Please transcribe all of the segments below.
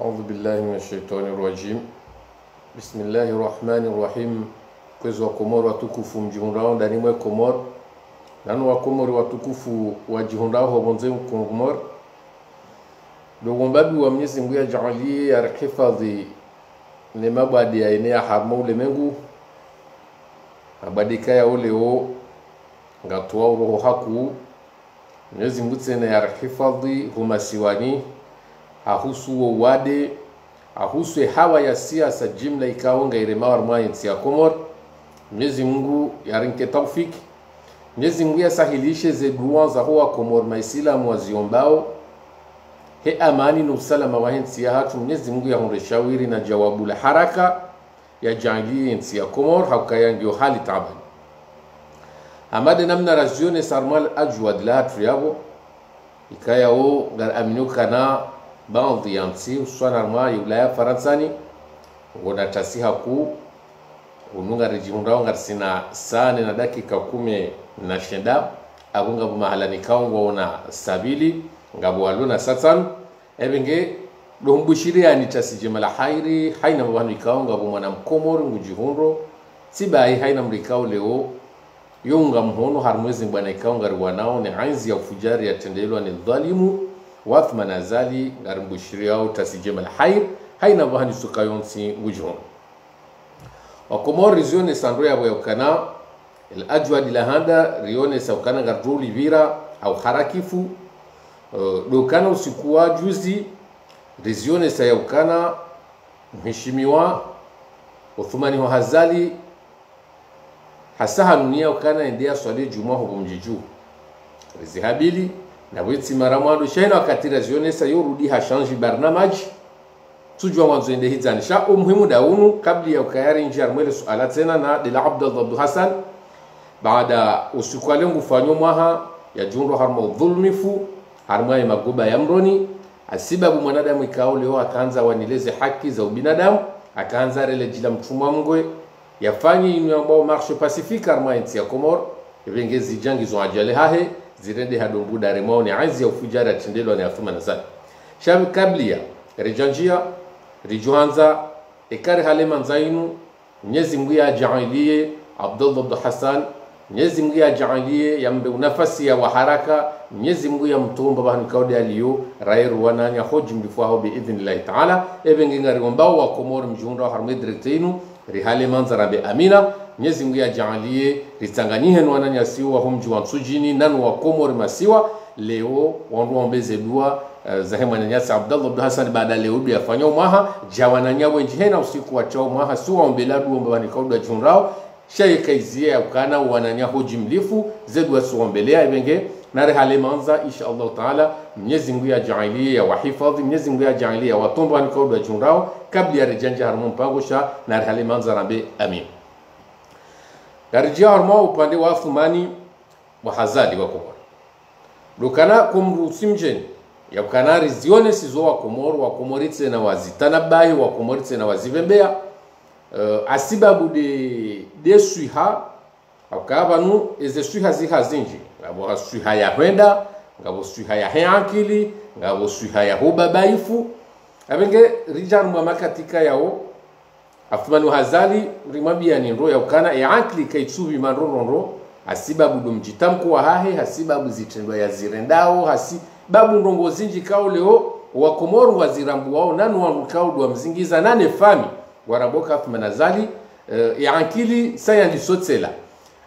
Auzu billahi minashaitanir rajim. Bismillahir rahmanir wa Komoro watukufu mjihundao ndani mwe Komoro nanu wakomori watukufu wajihundao hobonze mkomoro dogombabi wa Mwenyezi Mungu yajalie yarhifadhi ne mabadi ya ine ya harma ulemengu abadika ya uleo ngatuwa uroho haku. Mwenyezi Mungu tsene yarhifadhi humasiwani ahusu wo wade ahuswe hawa ya siasa jimla ikawo ngairema warmwaye nsi ya komor. Mwenyezi mungu yarinke taufiki mwenyezi mungu yasahilishe ze zaho za huwa komor maisilamu waziombao he amani na usalama wa hensi ya hatu mwenyezi mungu yahunde shawiri na jawabu la haraka yajalie hensi ya komor hakukayangio hali tabani amade namna razione sarmal ajwad la hatu yabo ikayawo ngar aminu baadhi ya nchi hususan arma ya Faransani wona tasiha ku ununga rijihundao ngar sina sane na dakika kumi na shenda mahala nikao ngona sabili ngabo waluna satan. Ebenge dombushiri ni tasije mala hairi haina bwanu ikao ngabo mwana mkomoro ngujihundo sibai haina mrikao leo yunga mhono harmwezi bwana ikao ngari wanao ni ainzi ya ufujari yatendelwa ni dhalimu wathman azali ngarimbushiri au tasijema alhair haina bahani sukayonsi wujhon wakomor rizione sandro yabo yakana الأجود لهذا rione saukana ngarduli vira au harakifu uh, dokana usikuwa juzi rizione sayaukana mheshimiwa Uthmani wa Hazali hasa hanunia ukana endea swali juma hubo mjiju rizihabili na witsi mara mwando shaina wakatira zionesa yorudi hashanji barnamaji tujwa mwanzo ende hidzani sha umuhimu daunu kabli ya ukayari njia mwele suala tena na dila abdallah abdu hasan. Baada usiku alengu fanyo mwaha ya jundo harma udhulmifu harma ya magoba ya mroni asibabu mwanadamu ikao leo akaanza wanileze haki za ubinadamu akaanza rele jila mtumwa mngwe yafanye inu ambao marche pacifique harma ya Komor evengezi jangi zo ajale hahe zirende hadombu dare maoni aizi ya ufujari atendelwa ni afuma na zani shabi kablia rijanjia rijuanza ikari halema nzainu mnyezi mungu ya jailie abdullah abdu hasan mnyezi mungu ya jailie yambe nafasi ya waharaka mnyezi mungu ya mtumba bahani kaudi aliyo rairu wananya hoji mdifu aho biidhnillahi taala ebengi ngari ngombao wa komori mjunda wa harme direkteinu rihale manzara be amina Mwenyezi Mungu yajalie ritanganihe nwana siwa humji wa msujini nanu wa komori masiwa. Leo wandu wambeze dua uh, zahema nyanyasa Abdallah Abdul Hassan baada leo dua yafanya mwaha jawananya wenji hena usiku wa chao mwaha siwa ombela dua kaudu kauda chunrao kaizia ya ukana wananya hoji mlifu. Zedu wa suombelea ibenge. Nare hale manza insha Allah taala Mwenyezi Mungu yajalie ya wahifadhi. Mwenyezi Mungu yajalie ya watomba ni kauda chunrao kabla ya rejanja harmon pangosha nare hale manza rambe amin garjia harma upande wa Athumani wa Hazali wa Komoro. Lukana kumrusi ya kanari zione sizo wa Komoro wa Komoritse na wazitanabahi wa Komoritse na wazivembea uh, asibabu de de suiha akabanu eze suiha ziha zinji. Ngabo suiha ya hwenda ngabo suiha ya heakili ngabo suiha ya hubabaifu abenge rijan mwa makatika yao afumani hazali rimabi ya ndo ya ukana ya akli kaitsubi manroronro asibabu dum jitamko wa hahe hasibabu ya zirendao hasibabu ndongo zinji kao leo wa Komoro wa zirambu wao nanu wa kao dwa mzingiza nane fami waraboka Afman hazali uh, saya ni sotsela.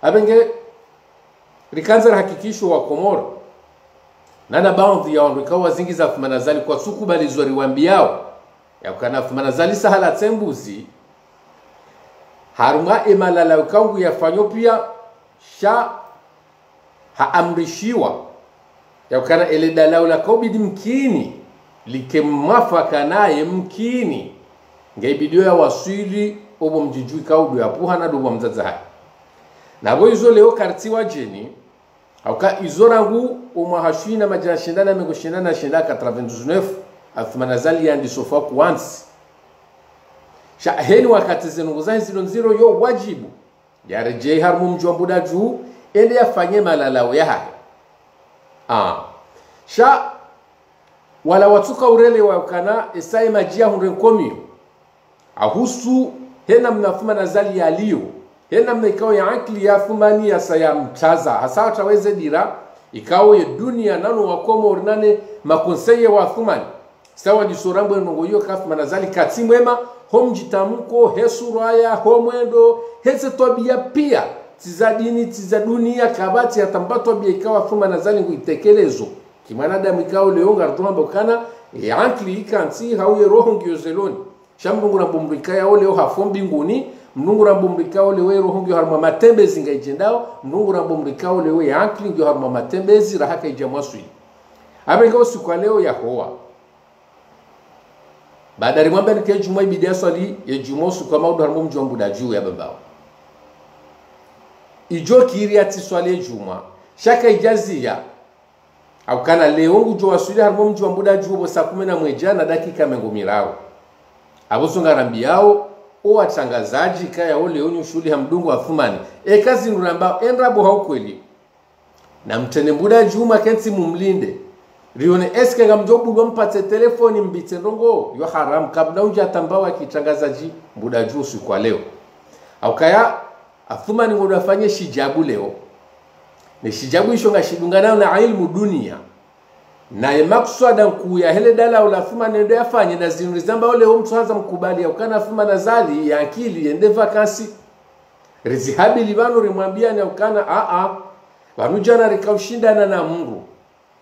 Abenge rikanza hakikisho wa komoro nana baadhi ya wandu wa zingiza Afman hazali kwa suku balizwa wambiao ya ukana Afman hazali sahala tsembuzi haruma emalala kangu yafanyo pia sha haamrishiwa yakana ele dalau la kaubidi mkini likemwafaka naye mkini. Ngaibidio ya wasili obo mjijui kaudu ya puha na dobo mzaza hai. Nabo izo leo karti wa jeni auka izo rangu umahashina majina shindana mego shindana shindaka 39 athmanazali yandi sofa kuansi shaheni wakati zinunguza zino nziro yo wajibu. Yarejei mumjwa mbuda juu ende yafanye malalao ya haya ah. Sha wala watuka urele wa ukana esai majia hunre komio ahusu hena mnafuma na zali yaliyo hena mna ikawa ya akili ya fumani ya mchaza. Hasa wataweze dira ikao ya dunia nano wakomo orinane makonseye wa fumani. Sawa disorambo nongo kafuma na zali katimwema homjitamuko hesuraya homwendo heze tobia pia tiza dini tiza dunia kabati atambatwa bia ikawa fuma nazali nguitekelezo kimwanadamu ikawa leonga rtumamba kana yankli ikansi hauye roho ngio zeloni. Shamrungu rambumru ya ole o hafo mbinguni mnungu rambumru ikaya ole we roho ngio harma matembezi ngaijendao mnungu rambumru ikaya ole we yankli ngio harma matembezi rahaka ijamwaswi abe ngao siku leo ya baada ya mwambia nitie juma ibidi asali ya juma usiku kama udo harmo mjombu da juu ya babao ijo kiri ati swali juma shaka ijazia au kana leo ngujo harmo mjua mbuda juu saa kumi na mweja na dakika mengo mirao. Abosonga rambi yao o watangazaji kaya ole onyo shuli hamdungu afumani e kazi nuramba enrabo haukweli na mtene mbuda juma kensi mumlinde rione eske ngamjobu mpate telefoni mbite ndongo? Yo haram kabla unja tambawa kitangazaji mbuda juu siku leo. Au kaya afumani ngodo afanye shijabu leo. Ne shijabu isho nga ngashidungana na ilmu dunia. Naye makswada nkuya hele dala ulafuma nendo yafanye na zinrizamba ole mtu haza mkubali aukana fuma na zali ya akili yende vakansi. Rizihabi libano rimwambia ni aukana a a banu jana rikaushindana na Mungu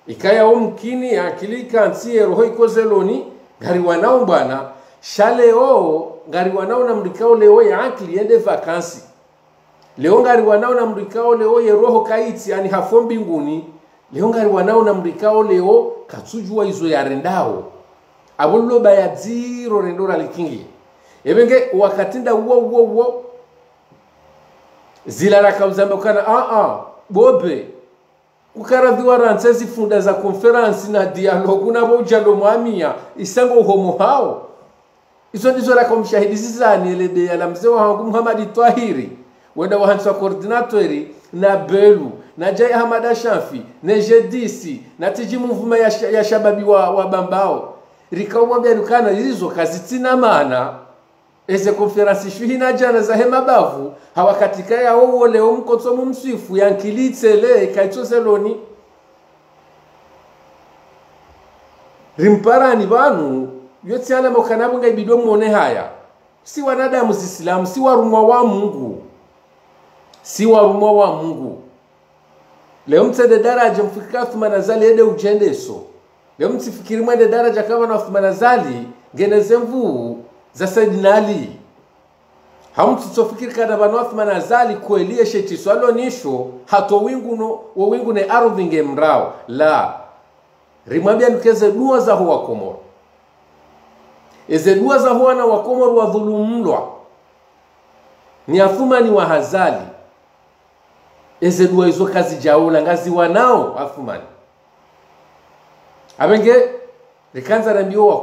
ikaya o mkini ya akili kansi roho ikozeloni gari wanao bwana shale o gari wanao na mrikao leo ya akili yende vakansi. Leo gari wanao na mrikao leo ye roho kaiti ani hafo mbinguni. Leo ngari wanao na mrikao leo katsujua izo yarendao abullo baya dziro rendo ralikingi ebenge wakatinda uwo uwo uwo zila kauzamba kana a a bobe ukaradhiwa rantse zifunda za konferansi na dialogu nabo ujalo mwamia isango uhomo hao. Izo ndizo rakamshahidi zizani zizanieledeya ya mzee wahangu muhamadi Twahiri wenda wahanswa koordinatori na belu na jai hamada shafi na jedisi na tiji mvuma ya, ya shababi wa, wa bambao. Rikaumwambia nukana hizo kazi tina maana eze konferansi shwihi na jana za hema bavu hawakatika ya uwo leo mkotso mumswifu yankilitsele rimpara rimparani vanu yotsiana mokanabu ngaibidwe mwone haya. Si wanadamu zisilamu si warumwa wa mungu. Si warumwa wa mungu. Leo mtsede daraja mfikika thumana zali ede ujendeso leo mtsifikiri mwende daraja kama na thumana zali geneze mvuu za Saidina Ali hamtutsofikiri kana Uthman azali zali sheti shetiso alonisho hato wingu no wa wingu ne ardhi ngemrao la. Rimwambia nikeze dua za huwa komoro. Eze dua za huwa na wakomoro wa dhulumlwa. Ni athumani wa hazali. Eze dua izo kazi jaula ngazi wanao afumani abenge rikanza wa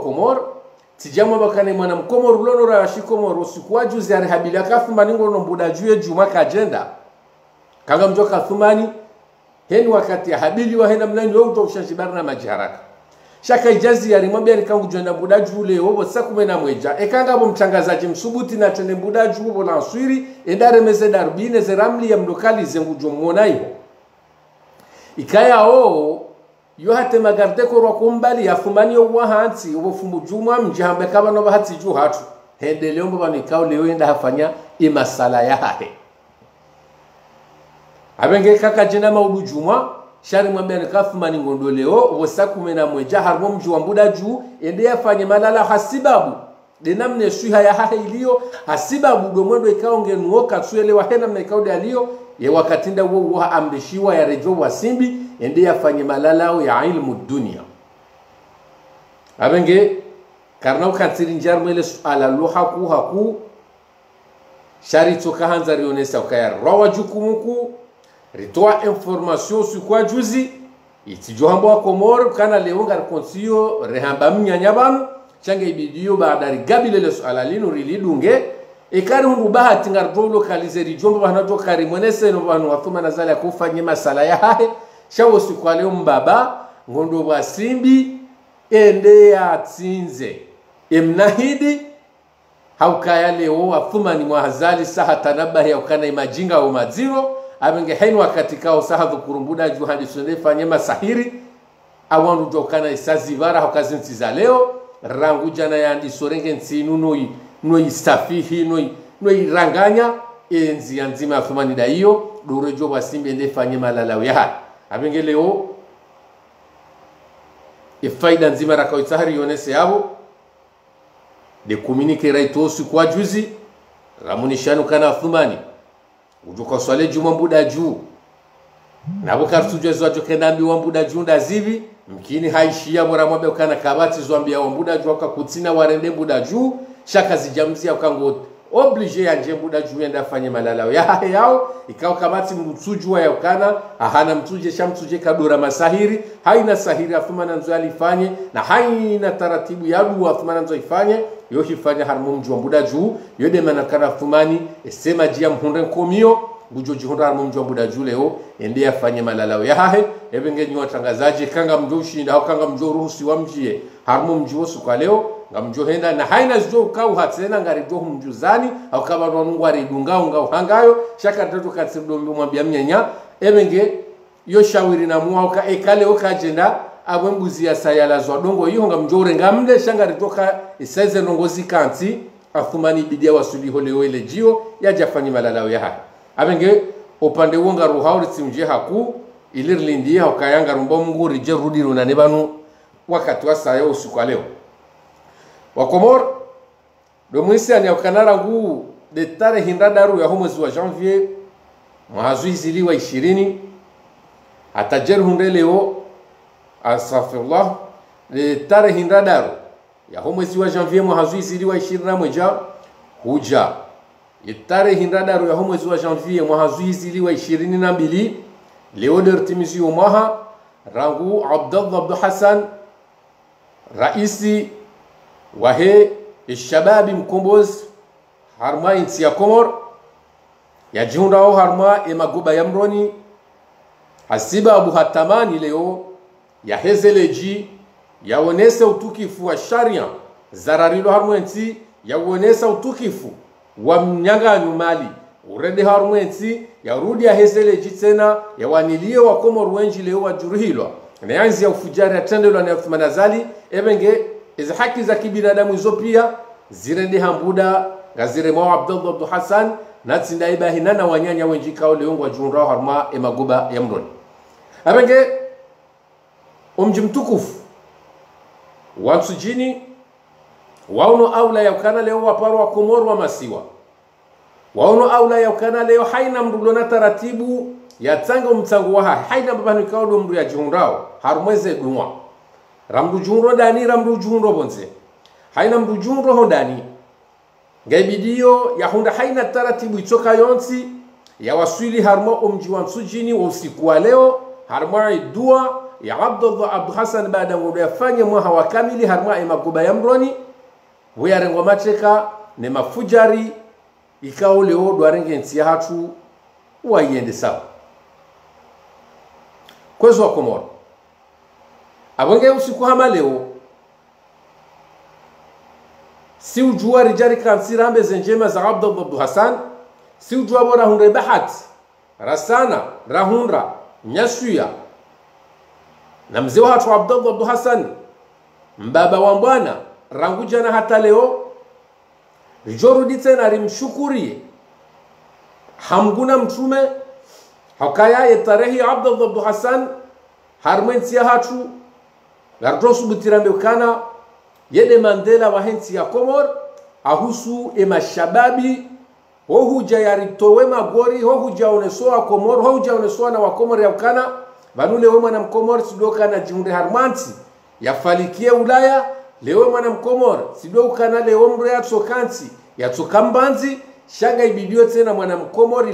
komoro tijamwa bakane mwana mkomoro lono ra shikomoro sikuwa juzi arihabili akafumani ngono mbuda juye juma kajenda kanga mjoka thumani heni wakati ya habili wa hena mnani wewe utoshashibara na majaraka shaka ijazi yarimwambia nikangu jenda mbuda jule wobo sakume na mweja. Ekanga bo mtangazaji msubuti na tende mbuda juu bo la nswiri endare meze darbine ze ramli ya mdokali zengu mwona iho. Ikaya o yo hate magarde ko rokumbali yafumani wahansi ubo fumu jumwa mjihambe kaba no bahatsi ju hatu. Hende leo mbo banikao leo enda hafanya imasala ya hahe. Abenge kaka jina maudu jumwa shari mwambia nikafumani ngondo leo wosa kumi na mweja harmo mji wa mbuda juu ende yafanye malala hasibabu. Denamne shuha ya hahe iliyo hasibabu domwendo ikawo ngenuoka tuelewa hena mna ikao aliyo ye wakatinda wo wo amrishiwa ya rejo wasimbi ende yafanye malalao ya ilmu dunia. Abenge karna ukansiri njar mwele ala lo haku haku sharitu toka hanza rionesa ukaya rawa jukumuku ritoa information su kwa juzi itijo hambo wa komoro kana leonga konsiyo rehamba mnyanya banu change ibidiyo baadari rigabile le suala lino rilidunge ikari hundu bahati ngar do lokalize rijombo bana to kari monese no banu wathuma na kufa kufanye masala ya hahe shawo siku leo mbaba ngondo bwa simbi ende yatsinze emnahidi haukaya leo afumani mwahazali saha tanabahi yaukana imajinga au maziro abenge haini wakati kao saha dhukurumbuda sunde fanye masahiri. Awandu jokana isazivara haukazi nsi za leo. Rangu jana yandi sorenge nsinu noi noi safihi noi enzi ya nzima afumani da hiyo dorejo ende fanye malalao ya abenge leo ifaida nzima rakaitsahari yonese yabo. De communique raitosi kwa juzi ramunishanu kana thumani ujoka swale juma mbuda juu. Nabo kartujwe zwajo kenambi wa mbuda juu ndazivi mkini haishia bora mwabe kana kabati zwambia wa mbuda juu akakutsina warende mbuda juu shaka zijamzia ukango oblige yanje muda juu enda fanye malalao. Ya yao ikao kamati mtsujwa ya ukana ahana mtuje shamtuje kadora masahiri haina sahiri afumana nzo alifanye na haina taratibu ya dua afumana nzo ifanye yo hifanya harmu mjwa muda juu yo de manakara fumani esema jia mhunde nkomio gujo jihunda harmu mjwa muda juu leo ende afanye malalao. Ya hahe ebenge nyi watangazaji kanga mjo ushinda au kanga mjo wa mjie harmu mjio suka leo ngamjo henda na haina zjo kau hatsena ngari jo humjuzani au kama nwanungu ari dunga unga uhangayo shaka tatu katsido mwambia mnyanya ebenge yo shawiri na muwa ka ekale ukajenda abwe mbuzi ya sayala zwa dongo iyo ngamjo renga mde shanga ritoka isaize nongozi kanti athumani bidia wasuli leo ile jio yajafanyi malalao ya haya abenge upande wonga ruhauri tsimje haku ilirlindie haukayanga rumbo mungu rije rudi runane nebanu wakati wa saya usiku leo wakomor do mwisi aniaukanara nguu de tarehe ndadaru ya mwezi wa janvier mwazwiziliwa ishirini atajer hunde leo astaghfirullah de tarehe ndadaru ya mwezi wa janvier mwazwiziliwa ishirini na moja huja. Tarehe ndadaru ya mwezi wa janvier mwazwiziliwa ishirini na mbili leo dertimizi umaha rangu abdallah abdu hasan raisi wahe ishababi mkombozi harma insi ya komor yajiundao harma emagoba ya mroni hasiba abu hatamani leo yahezeleji yaonese utukifu wa sharia zararilo harma insi yaonesa utukifu wa mnyanganyu mali urede harma insi yarudi yahezeleji tena yawanilie wa komor wenji leo wajuruhilwa na yanzi ya ufujari atendelwa na uthmanazali ebenge izi haki za kibinadamu hizo pia zirende hambuda ngaziremao abdullah abdu hasan natsindaibahi na wanyanya wenji kao leongwa junrao harma emagoba ya mroni. Abenge umji mtukufu wansujini wauno aula yaukana leo waparo wa komoro wa masiwa. Wauno aula yaukana leo haina mrulo na taratibu yatsanga mtsango waha haina babanu kao do mru ya junrao harumweze dunwa ramdu junro dani ramdu junro bonze. Haina mdu junro ho dani. Ya yahunda haina taratibu itoka yonsi ya wasuili harmo omji wa msujini wa usiku wa leo harma idua ya abdullah abdu Hassan baada ngodo yafanye mwaha wa kamili ya makuba ya mroni weyarengo mateka ne mafujari ikao leo dwarenge nti hatu waiende sawa. Kwezo wa komoro abonge usiku hama leo. Si ujua rijari kansira mbeze njema za abdullah abdu hasan si ujua bora rahunre bahat rasana rahunra nyasuya na mzee wa hatu abdullah abdu hasan mbaba wa mbwana rangu jana hata leo. Rijorudi tena rimshukurie. Hamguna mtume. Hakayaye tarehi abdullah abdu hasan harmensi ya hatu gartosubutirambe kana yede mandela wa hensi ya komor ahusu emashababi hohuja yaritowe magori hohuja onesoa komor hohuja onesoa na wakomor ya ukana vanule we mwana mkomor sidokana jiunde harmansi yafalikie ulaya lewe mwana mkomor sidokana lewo mro yatsokansi yatsokambanzi shaga ibidio tena mwana mkomori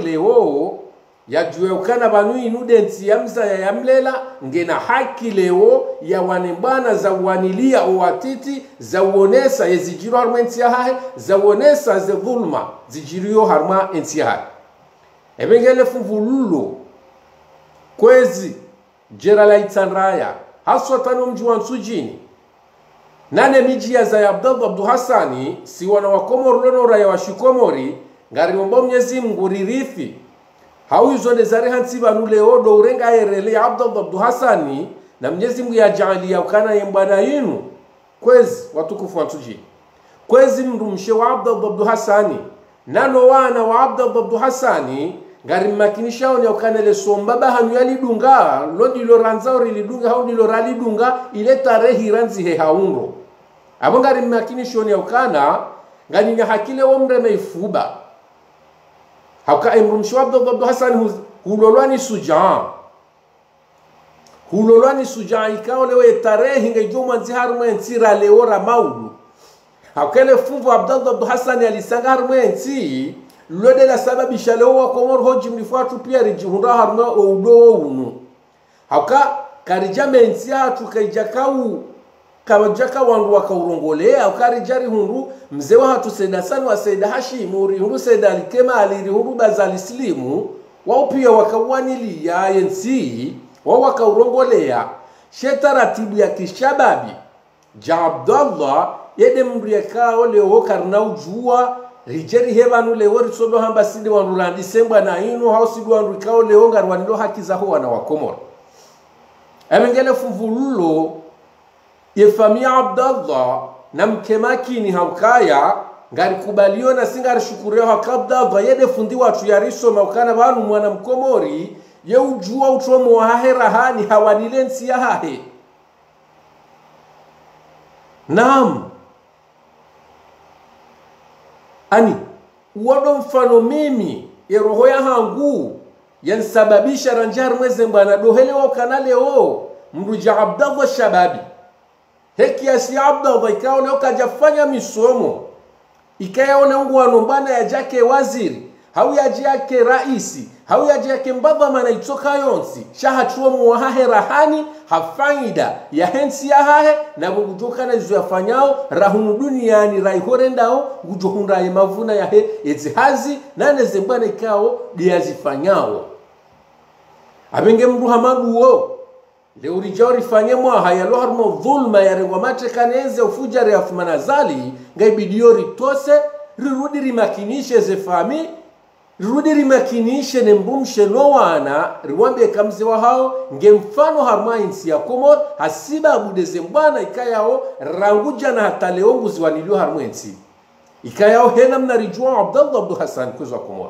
lewo yajueukana vanu inudensi yamza ya yamlela ngena haki leo ya wanembana za uanilia owatiti za uonesa yezijiro harma ensi yahahe za uonesa ze dhulma zijiriyo harma ensi yahahe ebengele fuvululo kwezi jera la itsanraya haswa tano mji wa nsujini. Nane miji ya zaya abdallah abdu hasani si wana wa komori lono raya wa shikomori ngariomba mnyezi mngu ririthi hauyizonde zari hansi vanu leo do urenga erele abdallah abdu hasani na mnyezi mungu yajalia ukana yembwana yinu kwezi watukufu watuji kwezi mrumshe mshe wa Abdul abdu hasani nano wana wa Abdul abdu hasani ngari mmakinishao ukanele somba bahanu yalidunga lo dilo ranza ori lidunga hau ndilo ralidunga ile tarehi ranzi he haundo abo ngari mmakinishoni ukana nganyanya hakile wo mreme ifuba hauka imrumshi wa abdallah abdu hasani hulolwani sujaa hulolwani sujaa ikao lewe tarehi ngaijo mwanzi harumwe nsira leo ra maudu hakele fuvu abdallah abdu hasani alisanga harumwe nsi lode la sababisha leo wa komor hoji mlifuatu pia rijihunda harumwe udo unu. Hauka karija mensi hatu kaija kawajaka wandu wakaurongolea ukarijari hundu mzee wa hatu saida sani wa saida hashimu rihundu saida alikema alirihundu bazali slimu wao pia wakawanilia yensi wao wakaurongolea. Shetaratibu ya kishababi ja abdallah yede mriekao leo karna ujua rijeri hevanu leo risodo hamba sindi wandu randisembwa na inu hao sidi wandu ikao leo ngarwanilo haki zaho wana wakomora emengele fuvululo yefamia abdallah na mke mkemakini haukaya ngarikubaliyo na singarishukuriyo haka abdallah yede fundi wa yarisoma ukana vanu mwana mkomori ye ujua utomo wahahera rahani hawanile nsi yahahe naam. Ani wado mfano mimi yeroho ya hangu yansababisha ranjari mweze mbana dohelewo kana leo mruja abdallah shababi hekiasi abda ikawa ukajafanya kajafanya misomo. Ikayaona ngwano mbana yajake waziri hau yaji yake raisi hau yaji yake mbadhama na yonsi. Shahachuomuwa hahe rahani hafaida ya hensi ya hahe nabo gujokana izo yafanyao rahunu duniani raihorendao gujohundaye mavuna yahe ezihazi naneze mbwana ikao diyazifanyao abenge mruha hamaduwo leo rijao rifanye mwaha yalo harimo dhulma yarengwa matekaneze ufujare afumanazali ngaibidiyo ritose rirudi rimakinishe zefami rirudi rimakinishe nembumshe nowana riwambie kamzi wa hao nge mfano harma insi ya komor hasiba abudeze mbwana ikayao ranguja na hata leo nguziwanilio harma insi. Ikayao hena mnarijua abdallah abdu hasan kwezwa komor.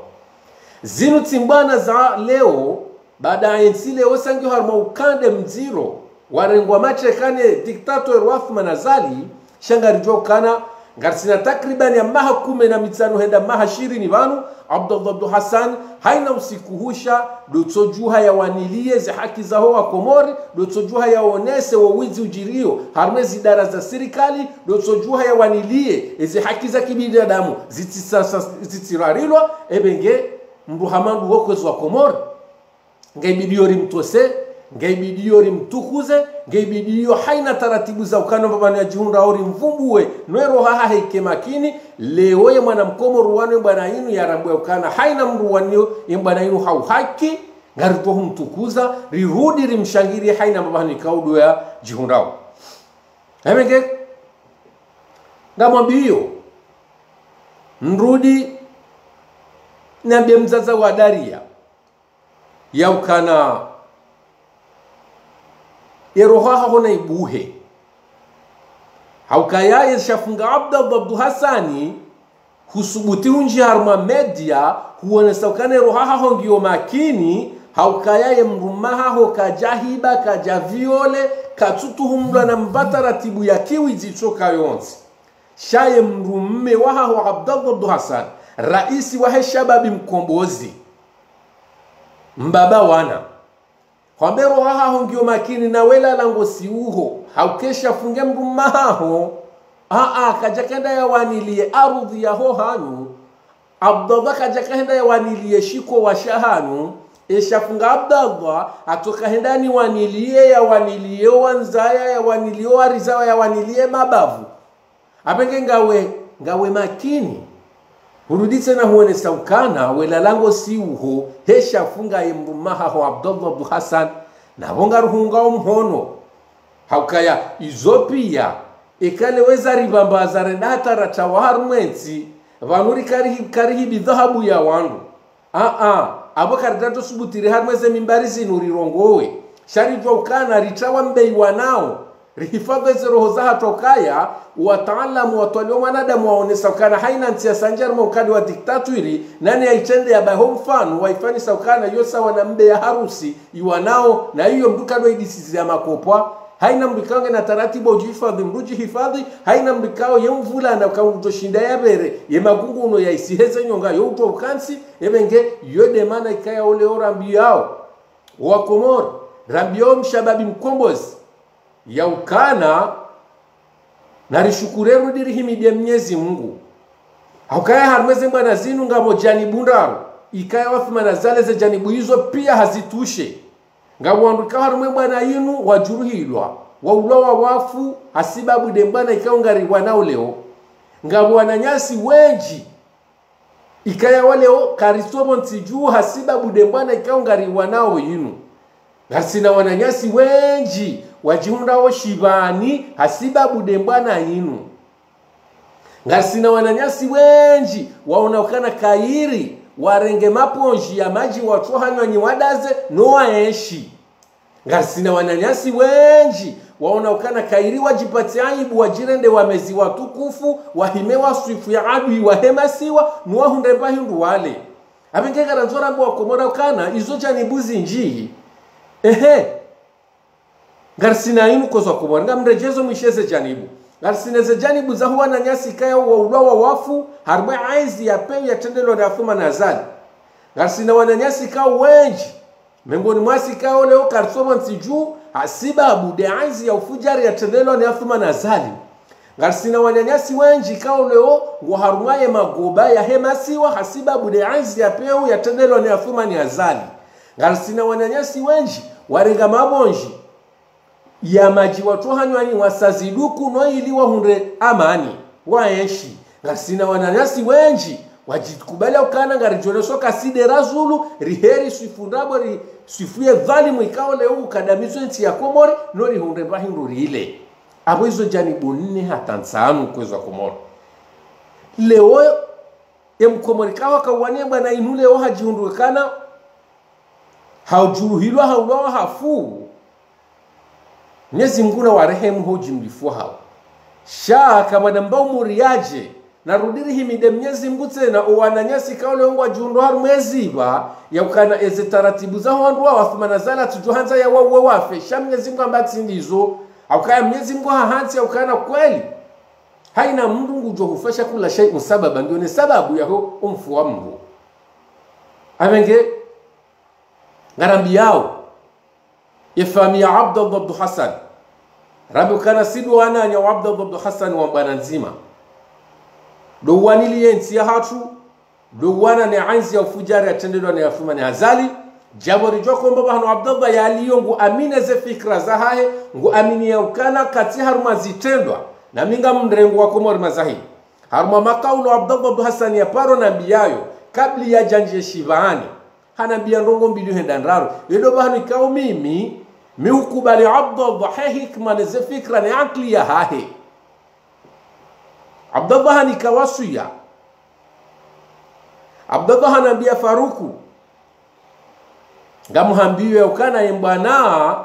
Zinu timbwana za leo baada ensile osangi leo sangi harma ukande mziro warengwa machekane diktator wathman azali shangarijwa ukana ngarsina takriban ya maha kume na mitano henda maha shirini vanu abdullah abdu Hassan haina usikuhusha dotsojuha yawanilie ze haki zaho wa komori dotsojuha wa wizi ujirio harmezi idara za serikali dotsojuha yawanilie eze haki za kibinadamu zitsirarilwa ebenge mruhamandu wokwezi wa komori ngaibidiyo rimtose ngaibidiyo rimtukuze ngaibidio haina taratibu za ukano babani ya jihunda au rimvumbue nwero haha heike makini leo ye mwana mkomo ruwano bwana inu yarambwe ukana. Haina mruwanio ya bwana inu hau haki ngarito humtukuza rirudi rimshangirie haina babani kaudo ya jihundao emenge ngamwambiyo mrudi nambie mzaza wa daria yaukana. Yerohaha hona ibuhe. Haukayaye shafunga abdallah abdu hasani husubuti hunji harma media huonesaukane roha yerohaha hongiyo makini haukayaye mrumahaho kajahiba kajaviole katsutuhumlwa na mbataratibu ya kiwi zichoka kayonzi. Shaye mrumme wahaho abdallah abdu hasan raisi wahe shababi mkombozi mbaba wana kwambero hahaho ngio makini na wela lango siuho haukesha funge mrumahaho aa kaja kenda yawanilie ardhi yaho hanu. Abdallah kaja kahenda yawanilie shiko wa shahanu eshafunga abdallah atoka wanilie yawanilie wanzaya yawanilie warizawa yawanilie mabavu. Apenge ngawe ngawe makini huruditse na welalango si uho hesha funga imrumaha ho abdullah abdu hasan nabonga ruhunga mhono. Haukaya izo pia ikale weza ribambaza redata ratawa harumwensi vanuri karihi karihi bidhahabu ya wandu. A a abo karitato subutiri harumweze mimbari zinu rirongowe sharijwa ukana ritawa mbeiwa wanao rihifadheze roho za tokaya wataalamu watwalio mwanadamu waonesa ukana haina ntia sanjari maukadi wa diktatwiri nani aitende yabaho mfano waifani saukana yo sawa na mbe ya harusi iwanao na hiyo mdukado idisizi ya makopwa. Haina mbikao na taratibu ujihifadhi mruji hifadhi haina mbikao yemvula na kautoshinda yabere ya yaisiheze nyonga youtwa ukansi ebenge yode mana ikaya ole ora yao. Wakomoro rambi yao mshababi mkombozi ya ukana na rishukurero dirihimidie mnyezi mungu. Haukaya harumeze mwana zinu ngamo janibu ndaro ikaya wafimana zale ze janibu hizo pia hazitushe. Ngawandika harumwe mwana yinu wajuruhilwa. Waulawa wa wafu hasibabu de mbwana ikaungariwa nao leo ngabwana nyasi wenji. Ikaya waleo karisobo ntijuu hasibabu de mbwana ikaungariwa nao yinu hasina wananyasi wenji wajihundawo hasiba de mbwana yinu. Ngasina wananyasi wenji waonekana kairi warenge maponji ya maji watwohanywanyi wadaze nowaeshi ngasina wananyasi wenji waonekana kairi wajipati aibu wajirende wamezi watukufu wahime waswifu ya adui wahemasiwa nuwahunde mbahindu wale. Apengegaranzorambo wakomora njii ehe. Garsina inu kozwa Nga ngamrejezo mwisheze janibu. Ngarisineze janibu za huwa na nyasi kaya wa ulwa wa wafu harbe aizi ya peu ya tendelo na afuma na zali ngarisina wana nyasi kao wenji. Miongoni mwasi kao leo karsoma nsiju hasibabu de aizi ya ufujari ya tendelo na afuma na zali ngarisina wanyanyasi wenji kao leo ngo harumwaye magoba ya hemasiwa hasibabu de aizi ya peu ya tendelo na afuma ni azali ngarisina wanyanyasi wenji warenga mabonji. Ya maji watohanywani wasaziduku noiliwa hunde amani waenshi ngasina wananyasi wenji wajikubali ukana ngarijoneso kaside razulu riheri swifundabo ri swifuye dhalimu ikawa leo ukadamizwe nchi ya komori no rihunde mbahindu rile abo izo jani bunne hata nsanu komori. Leo emkomori kawa kawanie bwana inule hajihundukana haujuruhilwa haulawa hafu. Mnyezi Mungu na warehemu hoji mlifu hao shaka kama namba umuriaje narudiri himide mnyezi Mungu tena uwananyasi kaule ongwa jundo haru mwezi ba ya ukana eze taratibu za wandu wa wathumana zala tujuhanza ya wawe wafe. Sha mnyezi Mungu ambati ndizo. Aukaya mnyezi Mungu hahansi aukana kweli. Haina mndu ngujwa hufasha kula shai musababa ndio ni sababu yaho umfu wa Mungu amenge ngarambi yao. Ifami ya Abdullah Abdu hasan. Rabu kana sidu wana wa abdallah Abdu hasan wa bwana nzima. Do wanili yensi ya hatu. Do wana ne anzi ya ufujari atendedwa ne afuma ne hazali. Jabori joko mbaba hano abdallah ya liyo ngu amine ze fikra za hahe ngu amini ya ukana kati haruma zitendwa. Na minga mrengo wa komori mazahi. Haruma makaulo abdallah Abdu hasan ya paro na biayo kabli ya janje shivani hana bia ndongo mbili henda ndaro yedo bahani kao mimi miukubali abdallah he hikma ne fikra ne akli ya hahe. Abdallah hani kawasuya abdallah hanambia faruku ngamuhambiwe ukana yembwana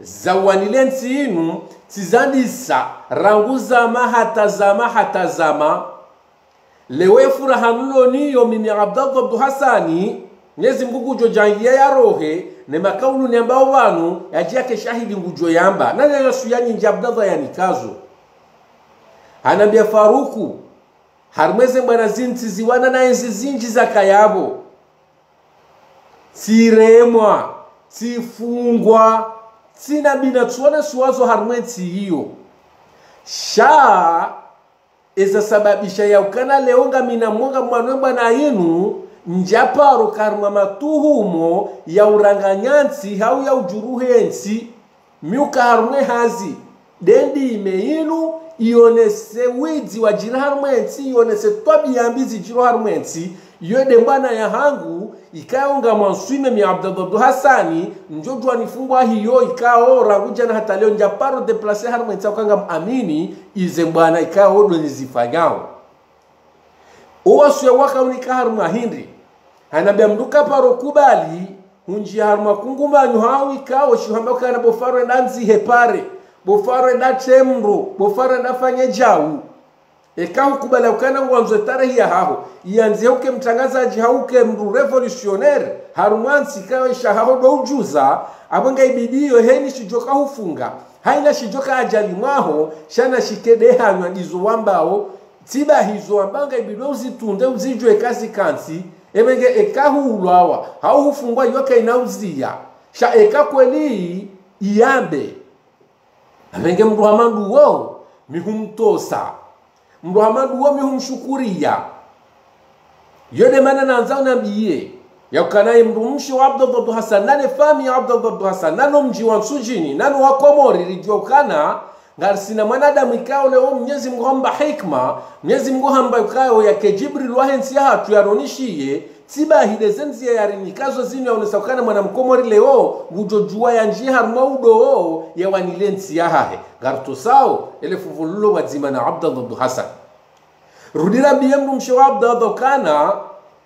zawanile nsi inu tizadisa rangu zama hatazama hatazama. Lewe furaha nuloniyo mimi abdallah abdu hasani Mwenyezi Mungu ujo jangia ya rohe ne makaulu ni ambao wanu yajia keshahidi ngujo yamba. Nani yosu nje abdadha yani kazo anambia Faruku harmeze mwana zinti ziwana na enzi zinji za kayabo. Siremwa sifungwa sina bina tuone suwazo harmeti hiyo. Sha eza sababisha ya ukana leonga mina mwanga mwanwe bwana yenu njaparo karma matuhumo ya uranganyansi hau ya ujuruhensi miuka harumwe hazi dendi ime inu ionese widzi wa jira harumwensi ionese twabia mbizi jiro harumwensi yode mbwana ya hangu ikaonga mwanswime mi abdallah hasani njojwa nifungwa hiyo ikao ranguja na hata leo njaparo deplase harumwensi akanga amini ize mbwana ikao do nizifanyao owaswe wakaunika harumwa hindi hanabia mduka paro kubali hunji haruma kungumanyu hao kawo shihamba kana bofaro enda nzihe pare bofaro enda temro bofaro enda fanye jau. Ekahu kubala ukana ngwanzo tarehi ya haho ianzie uke mtangazaji hauke mru revolutionnaire harumwansi kawe shahaho do ujuza abanga ibidiyo heni shijoka hufunga. Haina shijoka ajali mwaho shana shikede hanywa dizo wambao tiba hizo ambanga ibidiyo uzitunde uzijwe kasi kansi emenge ekahulwawa hauhufungwa yoka inauzia. Sha ekakweli iyambe. Amenge mndu hamanduwo mihumtosa. Mndu hamanduwo mihumshukuria. Yode mana nanza unambiye yakanaye mndu mshi wa abdallah hasan. Nane fami ya abdallah hasan. Nano mji wa msujini. Nano wa komori rijiokana ngarisina mwanadamu ikao leo mnyezi mungu hamba hikma mnyezi mungu hamba ikao yake jibril wahensi hatu yaronishiye tsibahile zenziya yarinikazo ya unesakana mwana mkomori leo ngujojua yanjie haruma udo yawanile nsiya sao ele elefuvululo wadzima na abdallah bdu hasan. Rudira biyemru mndu mshe wa abdallah kana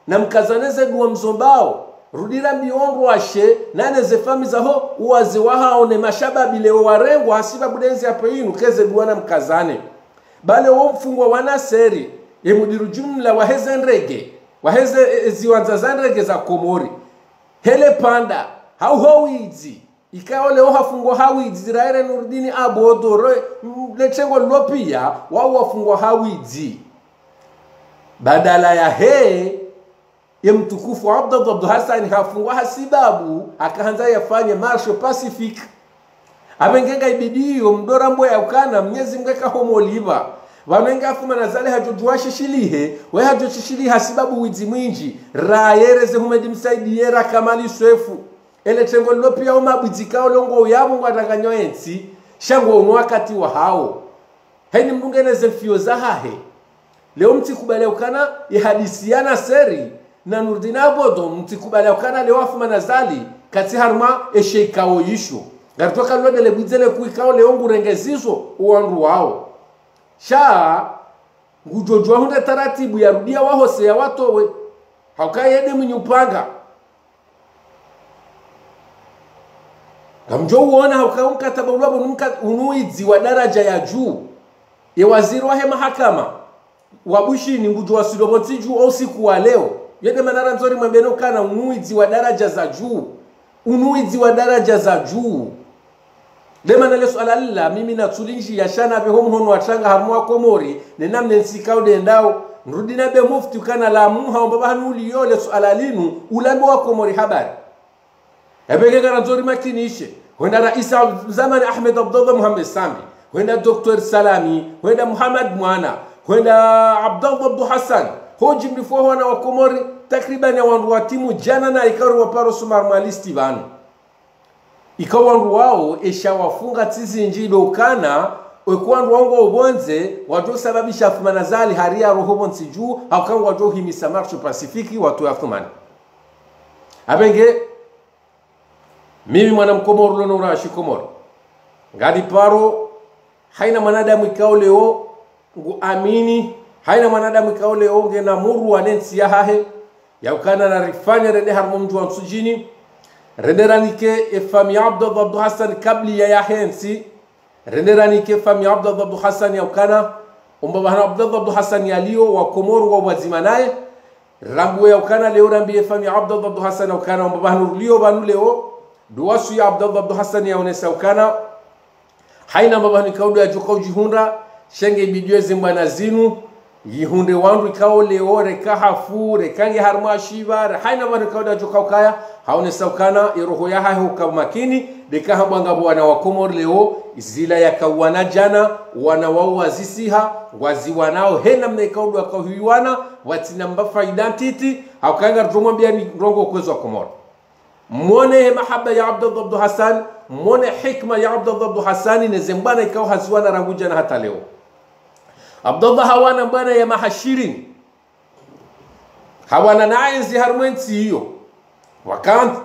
na mkazaneze duwa mzombao rudira mbiondu washe naneze fami zaho uwazi wahaone mashababi leo warengwa hasiba budenzi apo inu keze duwana mkazane. Bale wo mfungwa wanaseri emudiru jumla waheze ndrege waheze ziwanza za nrege za komori. Hele panda hauhowidzi ikawa leo hafungwa hawidzi ziraere nurdini abodoro lechengo lopia wao wafungwa hawidzi badala ya he ya mtukufu Abdullah Abdul Hassan hafungwa hasibabu akaanza yafanye marsho pacific. Avengenga ibidiyo mdora mbo ya ukana mnyezi mgeka homoliva vanenga afuma na zale hajojua shishilihe we hajoshishili hasibabu wizi mwinji. Rayereze humedi msaidiyera kamali swefu ele tengo lopia umabwizikao longo yabo ngwatanganyo ensi shango uno wakati wa hao. Heni mlungeneze mfiyo za hahe. Leo mtikubaleukana ihadisiana seri na nurdin abodo mtikubaleukana ukana le wafu manazali kati harma eshe ikao yisho. Garitoka lodele bwizele kuikao leo ngurengezizo uwandu wao. Sha ngujojwa hunde taratibu yarudia wahose ya watowe haukayede mwinyupanga kamjo uona haukaumkataba ulwabo unuidzi wa daraja ya juu. Ye waziri wahe mahakama wabushini ngujo wasilobonsi juu usiku wa leo yede manara nzori mwambeno kana unuizi wa daraja za juu. Unuizi wa daraja za juu. Lema nale swala lila mimi natsulinji yashana be honu watanga hamu wa komori nenamne nsikao dendao nrudi na be mufti kana la muha omba hanuli yo swala linu ulambo wa komori habari? Ebeke gara nzori makinishe wenda raisa zamani ahmed abdullah muhammad sami wenda dr salami wenda muhammad mwana wenda abdullah abdu hassan hoji mlifua wana wa komori takriban ya wandu wa timu jana na ikaru wa paro sumar malisti banu ikawa wandu wao eshawafunga tizinjido ukana ekwandu wangu obonze watosababisha afumana zali haria roho bonsi juu hakangu watohimisa marsho pasifiki watu afumani abenge mimi mwana mkomoro lono urashi komoro ngadi paro haina mwanadamu ikao leo ngu amini haina mwanadamu kaole onge nge na muru wanensi ya hahe. Yaukana na rifanya rende harmo mtu wa msujini. Renderanike e fami abdallah abdu hasan kabli ya yahensi renderanike fami abdallah abdu hasan yaukana umba bahana abdallah abdu hasan yaliyo wa komoru wa wazima rambu yaukana leo rambi e fami abdallah abdu hasan umbaba hana ulio banu leo. Duwasu ya abdallah abdu hasan yaonesa yaukana haina mabahani kaudu ya joka ujihunda shenge bidiyo zimbana zinu yihunde wandu ikawo leo reka hafu rekange harma shiva haina bana kauda joka ukaya haone saukana iroho ya hae huka makini. Deka habanga bwana wa komor leo zila ya kawana jana wana wao wazisiha wazi wanao hena mne kaudu akahuiwana watina mba faida titi haukanga tumwambia ni rongo kwezo komor mwone mahaba ya Abdullah Abdu Hassan mwone hikma ya Abdullah Abdu hasani nezembana ikawa haziwana ranguja na hata leo abdallah hawana bwana ya mahashirin hawana naye harmwensi hiyo wakant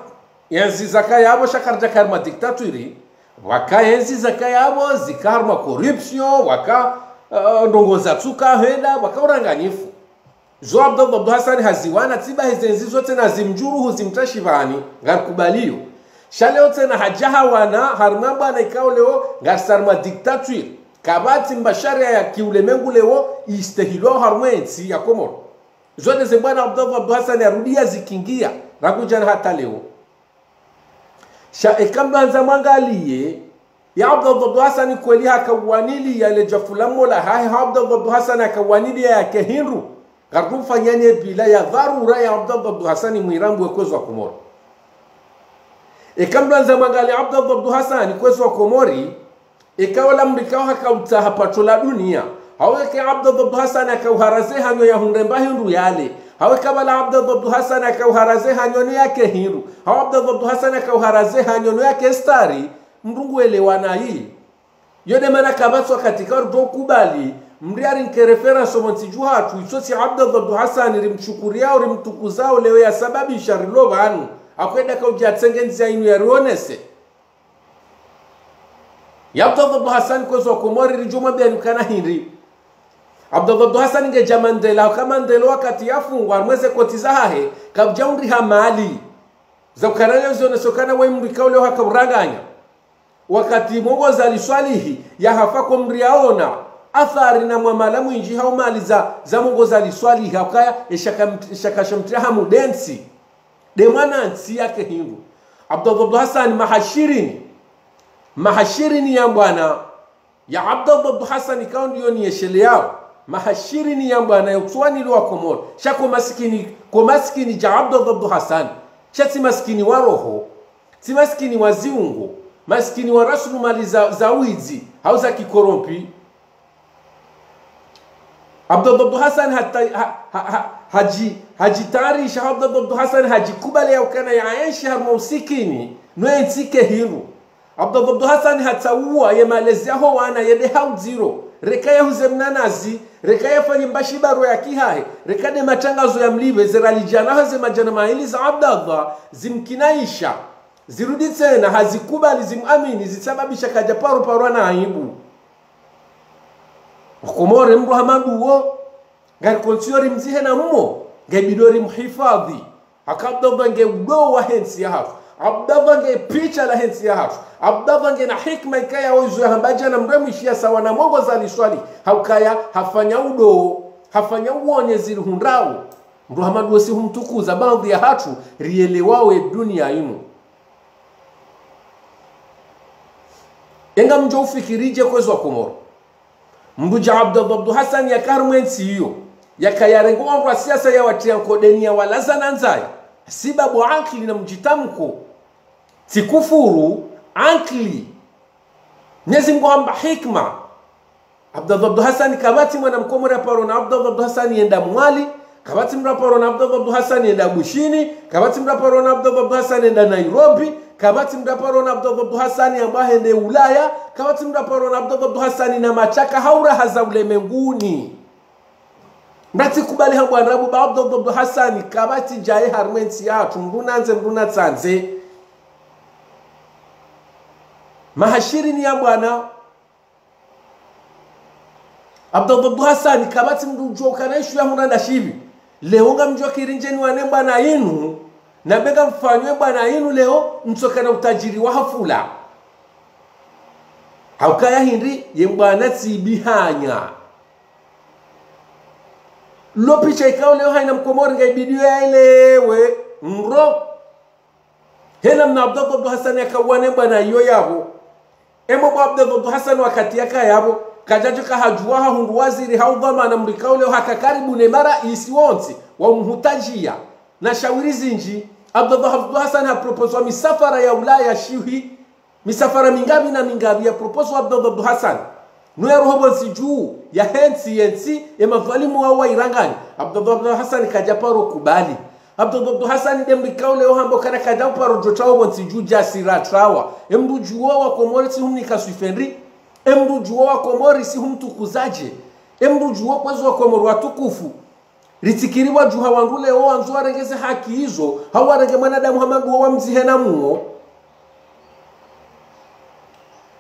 enzi zaka yabo shakarja karma diktatori waka enzi zaka yabo zikarma corruption. Waka uh, ndongoza tsuka heda waka uranganifu zo abdallah abdu hasani haziwana tiba hizenzi zote na zimjuruhu zimtashivani ngarkubaliyo shaleo tena hajahawana harma bwana ikao leo ngarsarma diktaturi kabati mbasharia ya kiulemengu leo istehilwao harwensi ya komoro. Zote ze bwana abdallah abdu hasani arudia zikingia rakujana hata leo. Sha ikambanza mwangaliye ya abdallah abdu hasani kweli hakawanili yale jafulamola hahe abdallah abdu hasani akawanili kehinru. Hinru kartumfanyanye bila ya dharura ya abdallah abdu hasani mwirambu wekwezwa komoro. Ikambanza mwangali abdallah ni kwezo kwezwa komori ikawala mrikao hakautaha pato la dunia. Haweke abda abdu hasan akauharaze hanyo ya hundemba hindu yale haweka bala abdallah abdu hasani akauharaze hanyono yake hindu hawa abda abdu hasan akauharaze hanyono yake stari. Mrungu elewana hii. Yode mana kabatswa katika rudo kubali. Mri ari nkerefera somonsi ju hatu isosi abda abdu hasan rimshukuriao rimtukuzao leo ya sababisha rilo vanu akwenda kaujatsengenzi inu yarionese ya abdallah abdu hasani kwezwa juma rijuma bianukana hindi. Abdallah abdu hasani nge jamandela kama ndelo wakati yafungwa mweze koti zahahe kabjaundi ha mali. Za ukananya zionesokana we mri kaule haka uranganya wakati mogoza liswalihi ya hafa ko mri yaona athari na mwamala mwinji hao mali za za mongoza liswalihi hakaya eshakashamtira hamu densi. De nsi yake hindu abdallah abdu hasani mahashirini mahashirini ya bwana. Ya abdallah hasani ndio ndiyo nieshele yao. Mahashirini ya bwana. Ya utwani wa komoro. Shako maskini ko maskini ja abdallah hasani shati maskini wa roho. Si maskini wa ziungo maskini wa rasilimali za, za wizi. Au za kikorompi. Abdallah abdu hasan hata ha, ha, ha, haji Abdul hajikubali yaukana aisha harma nwe noensike hiru abdallah abdu hasan hatauwa yemalezi yaho wana yede haudziro reka yahuze mnanazi reka yafanye mbashibaro ya kihahe reka de matangazo ya mlibe zeralijanaho zemajana maili za abdallah zimkinaisha. Zirudi tena hazikubali zimamini zisababisha kaja paruparwa na aibu. Wakomore mndu hamaduwo ngarikonsiori mzihe na mmo ngebidori mhifadhi. Akabdallah nge udo wa hensi ya abdallah picha la hensi ya hafu abdavange nge na hikma ikaya oizo ya hambaja na mremwishia sawa na mongo za niswali haukaya hafanya udo hafanya uonye zili hundrau. Mndu wasi si humtukuza baadhi ya hatu rielewawe dunia inu enga mjo ufikirije kwezwa kumoro. Mbuja abdallah abdu hasan yakarmwensi hiyo. Yakayarengowangwa siasa yawatiyankodenia walaza na nzaya sibabu ankli na mjitamko tikufuru ankli nyezi mgoamba amba hikma. Abdallah abdu hasan kabati mwana mkomora paro na abdallah abdu hasan yenda mwali kabati mraparo na abdallah abdu hasan yenda bushini kabati mraparo na abdallah abdu hasan yenda nairobi kabati mraparo na abdallah abdu hasani ambaye ende ulaya kabati mraparo na abdallah abdu hasani na machaka haura haza ulemenguni ndati kubali hambo anrabu ba abdallah abdu hasani kabati jaye harmensi yatu mrunanze mruna mahashiri ni ya abdallah abdu hasani kabati mdujoka ishu ya hunanda shivi. Leo ngamjwa kirinjeni wane bwana inu na bega mfanywe bwana inu leo msoka na utajiri wa hafula. Haukaya hindi ye bwana tsibihanya lo picha ikao leo haina mkomori ngaibidiyo yaelewe mro. Hena mna abdallah abdu hasani akawane bwana iyo yabo emo bwa abdallah abdu hasani wakati yaka yabo kajajo kahajuwaha hundu waziri haudhamana mrikao leo hakakaribu ne mara isi wonsi. Wamhutajia na shawiri zinji abdallah abdu hasan haproposwa misafara ya ulaya shihi misafara mingabi na mingabi ya proposwa abdallah abdu hasan noyarohobonsi juu ya hensi yensi emavalimu wao irangani. Abdullah abdu hasan kaja paro kubali. Abdullah abdu hasan kaule hambo kana kaja paro jotawo bonsi juu jasira trawa. Emdu juo wa komori si humni kaswifenri. Emdu juo wa komori si humtukuzaje wa juwo wa komori watukufu ritsikiriwa juha wandu leo wanzu warengeze haki hizo. Hawarenge mwanadamu hamanduwo mzihe na muo.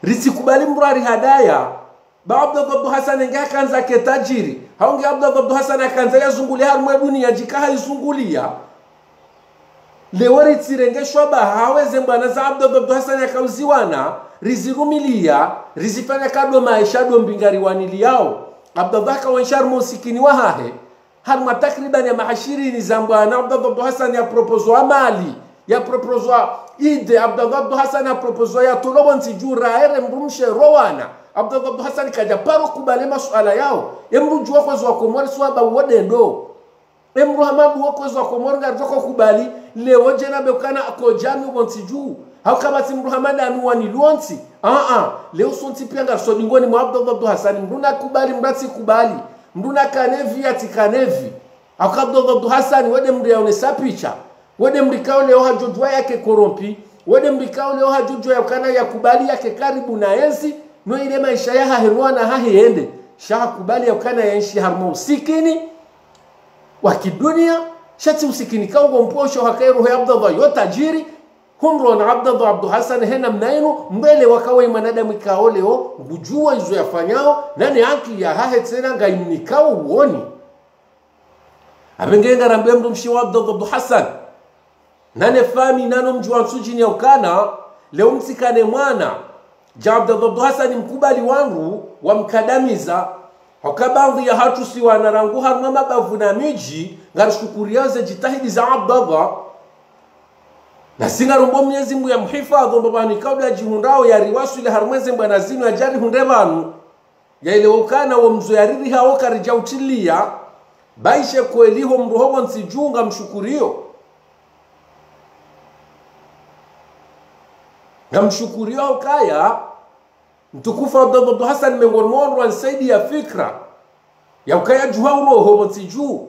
Ritikubali mbrari hadaya ba abdallah abdu hasan enge akanza ke tajiri haunge abdallah abdu hasan akanza yazungulia harimwe dunia jika haizungulia leo ritsirengeshwa baha haweze mbwana za abdallah abdu hasan akauziwana rizirumilia rizifanya kado maisha do mbingariwanili yao abdallah kawansha harimo usikini wa hahe harumwa takriban ya maashirini za mbwana abdallah abdu hasan yapropozwa mali yapropozwa ide abdallah abdu hasan yapropozwa yatolobontsi juu raere mrumshe rowana abdallah abdu hasan kaja paro kubale masuala yao. Emru juwa kwezi wakomori swaba wodendo emru zwa komori ngaritoko kubali. Lewo jena bekana akojami ubonsi juu haukabati mru hamadi anuwani luonsi aa leo sonti pia ngariso ningoni mwa abdallah abdu hasan mruna kubali mrati kubali. Mruna kanevi ati kanevi. Auka abdallah abdu Hassan wede mru yaonesa picha. Wede mrikao leo hajojwa yake korompi. Wede mrikao leo hajojwa yakana yakubali yake karibu na enzi no ile maisha ya haherwa na hahiende shaha kubali yakana yaishi harmo usikini. Wa kidunia shati usikini. Kaugo mposho hakairu ya abdallah yo tajiri. Humro na abdallah abdu hasan hena mnainu mbele wakawa manadamu kao leo. Ngujua izo yafanyao nani anki ya hahe tena ngaimnikao uoni. Abengenga rambe mdu mshiwa abdallah abdu hasan. Nane fami nano mjua wa nsujini ya ukana. Leo mtsikane mwana ja abdallah abdu hasan mkubali wangu wamkadamiza hakabandhi ya hatu si wanarangu harma mabavu na miji ngarishukuriaze jitahidi za abdallah. Na singarombo mnyezi mungu ya mhifadhi mbabani kabla jihundao ya riwasu ile harmweze mbwana zinu ajari wa mzo ya riri hao karija utilia. Baishe kweliho mruhobo nsijunga mshukurio ngamshukurio ukaya mtukufu abdallah Abdul hasan miongoni mwa wansaidi ya fikra. Ya ukaya juha uroho juu.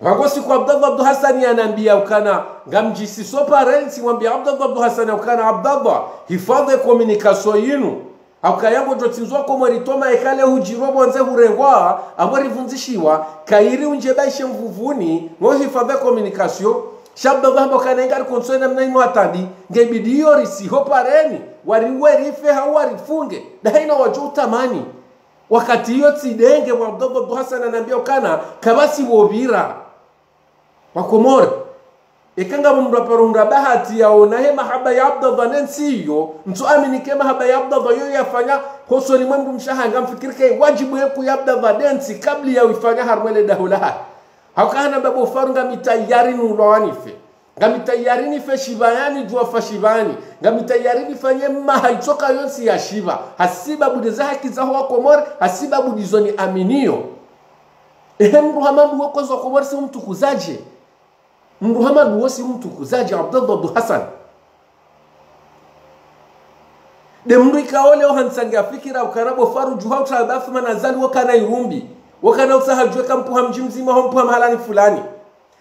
wango siku abdallah abdu hasani anaambia ukana ngamjisi so parents mwambia abdallah abdu hasani ukana abdallah hifadhi komunikasio yinu. Aukayango jotinzwa komo maritoma ekale hujiro bonze hurengwa abo rivunzishiwa kairi unjebaishe mvuvuni ngo hifadhi komunikasio shabdallah mbo kana ngari konsona mnaino atandi ngebidi yo risiho pareni wariwe rife hau warifunge daina wajo utamani. Wakati hiyo tsidenge wa mdogo abdu nambia ukana kabasi wobira. Wakumore ikanga mundu aparunda bahati yaona he mahaba ya abdallah nensiyo mtu aminike mahaba ya abdallah yo yafanya hosoni mwe mndu mshahanga mfikirike wajibu yeku ya abdallah si kabli ya wifanya harwele dahulaha hakana babo faru ngamitayari nulowanife ngamitayari nife shivayani jua fa shivani ngamitayari nifanye maha itoka yonsi ya shiva. Hasiba budeza haki zaho wakomore hasiba budizo ni aminio. Ehe mndu hamandu wokozwa komori si mtukuzaje mndu hamadu wosi mtukuzaji abdallah abdu hasan de mndu ikaole ohansange afikira ukarabo faru juha utabafuma nazali wakana irumbi wakana usahajwe kampuha mji mzima hompuha mahalani fulani.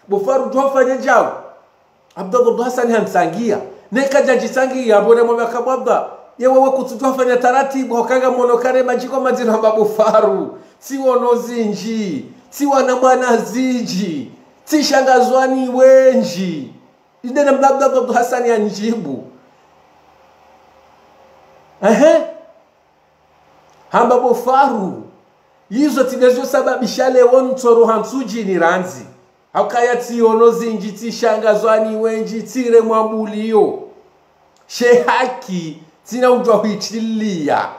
Bofaru juha fanye jao. Abdallah abdu hasan hansangia nekaja jisangia bone mwe kababda yewewe kutujua fanya taratibu hokanga monokare majiko mazina babu faru si wono zinji si wana mwana ziji tishangazwani wenji. Idena mlabda abdu hasani anjibu ehe? Hamba bofaru yizo tinazosababisha lewo mtsoro hansuji ni ranzi. Hakaya tiono zinji tishangazwani wenji tire mwambulio shehaki tinaujwa huichilia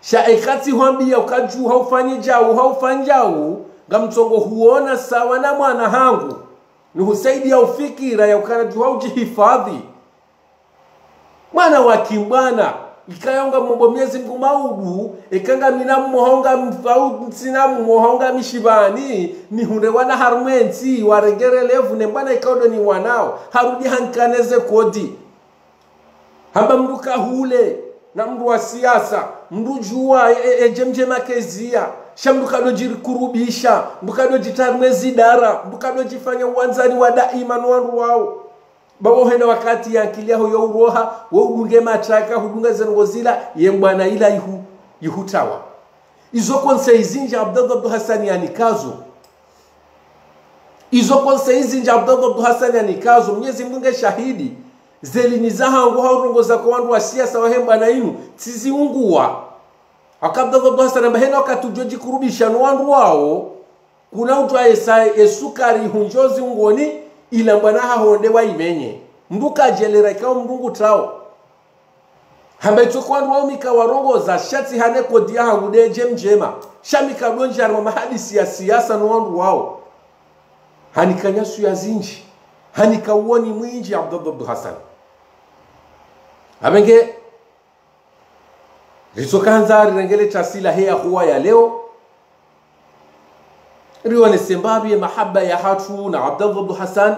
shaekati hwambia ukajuha ufanye jau haufanye jau. Ngamtsongo huona sawa na mwana hangu. Ni husaidi ya ufikira ya ukanajuha ujihifadhi mwana wa kimbwana ikayonga miezi mgumaudu ikanga mina mmohonga mfau sina mmohonga mishibani ni hunde wana harmwensi waregere levu nembana ikawdo ni wanao harudi hankaneze kodi. Hamba mndu kahule na mndu wa siasa mndu jua ejemje e, makezia sha mndu kadojirikurubisha mndu kadojitarme dara mndu kadojifanya uwanzani wa daima nwandu wao bawohenda wakati yankiliaho youroha woudunge matraka hudunga zengo zila yembwana ila ihu ihutawa. Izo konse izinja abdallah abdu hasani yanikazo izo konse izinja abdallah abdu hasani yanikazo mwenyezi mungu shahidi zelini zahangu haurongoza kwa wandu wa siasa wahembana inu tiziunguwa akabdallah abdu hasani ambahena wakati ujojikurubisha no wandu wao kuna utwa esukari hunjozi ungoni ila mbwana hahonde waimenye mndu kajelera ikawo mndungu trao hambaitso kwandu waumika warongoza shati hane kodi yahangudeje mjema shamika donjarma mahadisi ya siasa wandu wao. Hanikanyasu ya zinji. Hanikauoni mwinji abdallah abdu hasan. Abenge ritsokanza rirengele chasila heya huwa ya leo rionese sembabi ye mahaba ya hatu na abdallah abdu hasan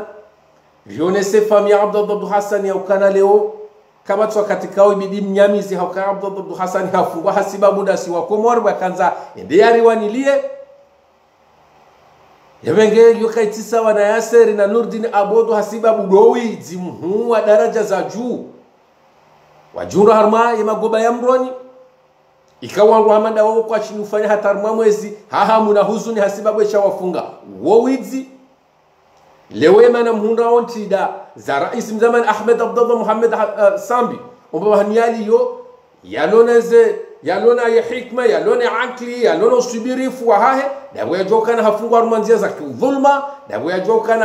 rionese fami ya abdallah abdu hasan yaukana leo. Kama twa katikao ibidi mnyamizi hauka abdallah abdu hasan hafungwa hasiba muda si wakomori liye ende yariwanilie yuka yokaitisa wana yaseri na nurdin abodo hasiba budowi zimuhu wa daraja za juu. Wajuru harma yemagoba ya mroni ikawangu ruhamanda wao kwa chini ufanya hatarumwa mwezi hahamu na huzuni hasibabwe cha wafunga. Wowidzi lewe mana mhunda wontida za rais mzamani ahmed abdallah muhammad uh, sambi. Omba haniali yo yaloneze yalona ya hikma yalona akli yalona usubirifu wa hahe dabo yajokana hafungwa rumanzia za kudhulma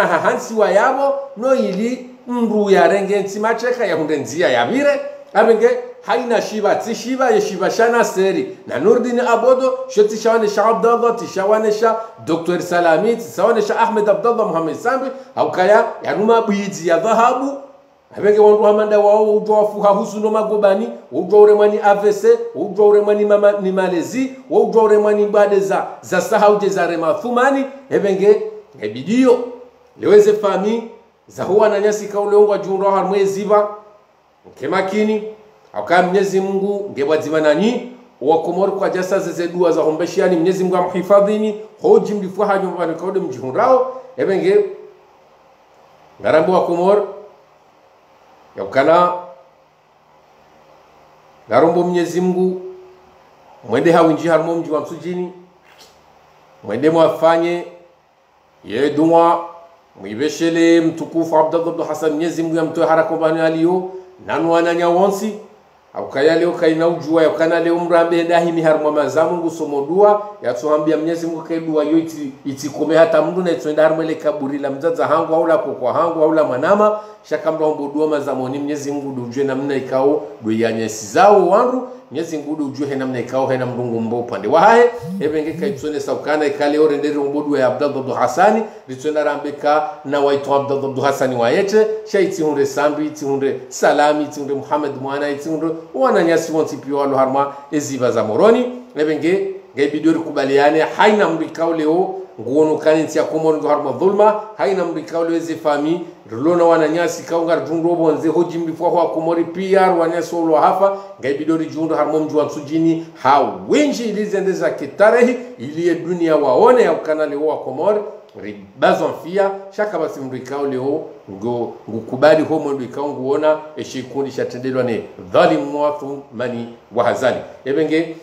hahansi wa yabo no ili mru yarenge ya yahunde nzia yabire abenge haina shiva tishiba shiva shana seri na nurdin abodo sho tishawanesha abdallah tishawanesha dr salami tishawanesha ahmed abdallah muhammad sambi. Haukaya yanuma bwidzi ya dhahabu. Abenge wandu hamanda wao ujwa wafuha husu no magobani ujwa uremwani avese ujwa uremwani mama ni malezi ujwa uremwani bade za za sahauje za rema thumani ebenge ebidio leweze fami za huwa na nyasi kaulongwa junro harmwe mweziva kemakini akaa mwenyezi mungu ngebwadzima nanyi wakomori kwa jasa zeze dua za hombeshiani mwenyezi mungu amhifadhini hoji mlifua hanyo mbani kaude mjihunrao. Ebenge ngarambo wakomor yaukana ngarombo mwenyezi mungu mwende hawinji harimo mji wa msujini mwende mwafanye ye dua mwibeshele mtukufu abdallah abdu hasan mwenyezi mungu yamtoe haraka mbani aliyo nanu ananya wonsi aukaya leo kaina ujua yakana leo mrambe dahi miharumwa mazamu ngusomo dua yatuambia mnyezi mungu kai dua yo iti itikome hata mndu na itwenda ile kaburi la mzaza hangu au la kokwa hangu au la mwanama shaka mrambo dua mazamoni mnyezi mungu dujue namna ikao nyesi zao wandu mnyezi mungu dujue he namna ikao he na mrungu mbo upande wa hae. Ebenge kaitsone saukana ikale ore ndere mbodu ya abdallah abdu hasani ritwenda rambeka na waitu abdallah abdu hasani wayete shaiti hunde sambi iti hunde salami iti hunde muhammad mwana wana nyasi wanti pio walo harma eziba za moroni. Ebenge ngaibidori kubaliane haina mrikao leo nguono kani ya komoro ndo harma dhulma haina mbika leo ezi fami. Rulona wana nyasi kaunga rjungo bonze hoji mbifuwa kwa komori PR wanyasi ulo hafa. Ngaibidori jundo harmo mju wa msujini ha wenji ilizendeza kitarehi iliye dunia waone ya ukanali wa komori. Ribazo mfia shaka basi mndu ikao leo ngukubali homo mndu ikao nguona eshikundi shatendelwa ne dhalimu mwathu mani wahazali ebenge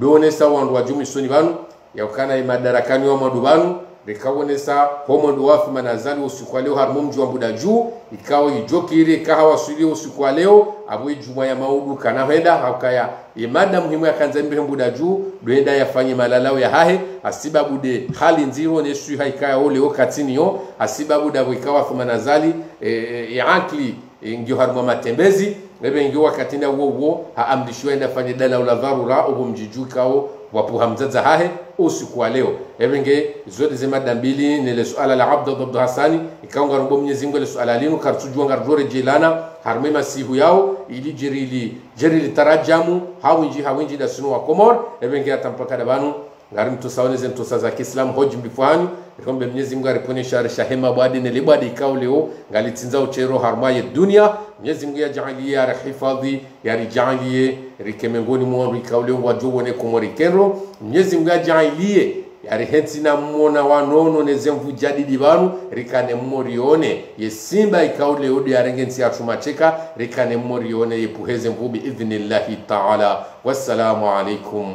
donesa wandu wa jumi soni banu yaukana imadarakani wa mwandu banu rikawonesa homo mwandu wafu manazani usiku wa leo harimo mji wa mbuda juu ikawa ijokiri ikaha wasuli usiku wa leo abu juma ya maudu kana henda hakaya imada muhimu ya kanza mbihe mbuda juu duenda yafanye malalao ya hahe asibabu de hali nziro ne shu haikaya ole okatini yo asibabu da ikawa thumana zali e, e, akli e, ngio harimo matembezi ngebe ngio wakati na wo wo ha amdishwe enda fanye dala ula dharura ubo mjiju kao wapu hamzaza hahe usiku wa leo. Ebenge zote zema mbili ni le suala la abdu abdu hasani ikaunga rumbo mwenyezi Mungu le suala linu kartujua ngarjore jilana harme masihu yao ili jerili jerili tarajamu hawinji hawinji da sunu wa komor. Evenge atampaka da banu ngari mtu saoneze mtu za Kiislamu hoji mbifuani ikombe Mwenyezi Mungu aripone hema bwadi ne libwadi ikao leo ngalitsinza uchero harmaye dunia. Mwenyezi Mungu yajalie ya hifadhi yarijalie rikemengoni mwa ikao leo wajone komorikero Mwenyezi Mungu yajalie yari hensi na mona wanono nezemvu jadidi vanu rikane mmorione yesimba ikao leo de yatumacheka atumacheka rikane mmorione yepuheze mvubi idhnillahi ta'ala. Wassalamu alaikum